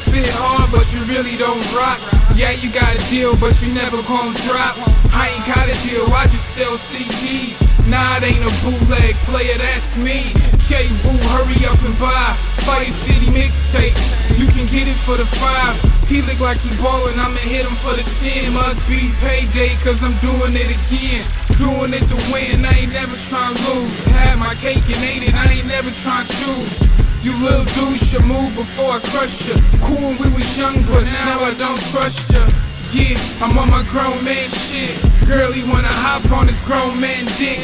spit hard, but you really don't rock. Yeah, you got a deal, but you never gon' drop. I ain't got a deal, I just sell CDs. Nah, it ain't a bootleg player, that's me. K Woo, hurry up and buy. Fire City mixtape, you can get it for the five. He look like he ballin', I'ma hit him for the 10. Must be payday, cause I'm doing it again. Doing it to win, I ain't never tryin' lose. Had my cake and ate it, I ain't never tryin' choose. You little douche, should move before I crush ya. Cool when we was young, but now I don't trust ya. Yeah, I'm on my grown man shit. Girlie wanna hop on this grown man dick.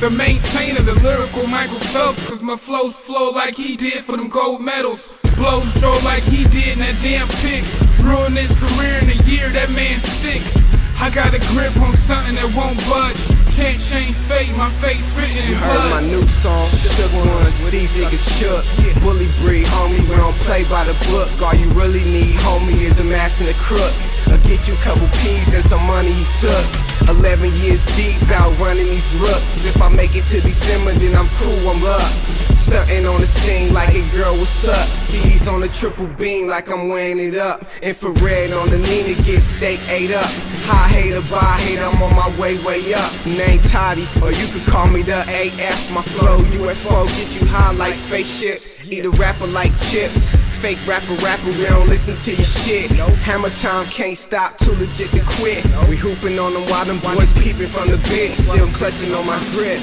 The maintainer, the lyrical Michael Phelps, cause my flows flow like he did for them gold medals. Blows Joe like he did in that damn pick. Ruin his career in a year, that man's sick. I got a grip on something that won't budge. Can't change fate, my fate's written in You heard my new song, Shook Ones, these niggas shook. Bully breed, homie, we don't play by the book. All you really need, homie, is a mask and a crook. I'll get you a couple P's and some money he took. 11 years deep out running these rooks. If I make it to December, then I'm cool, I'm up. Stunting on the scene like, hey girl, what's up? CDs on the triple beam like I'm weighing it up. Infrared on the Nina, get steak ate up. High hater, buy hater, I'm on my way, way up. Name Toddy, or you could call me the AF. My flow, UFO, get you high like spaceships. Eat a rapper like chips. Fake rapper, rapper, we don't listen to your shit. Hammer time can't stop, too legit to quit. We hooping on them while them boys peeping from the bit. Still clutching on my grip.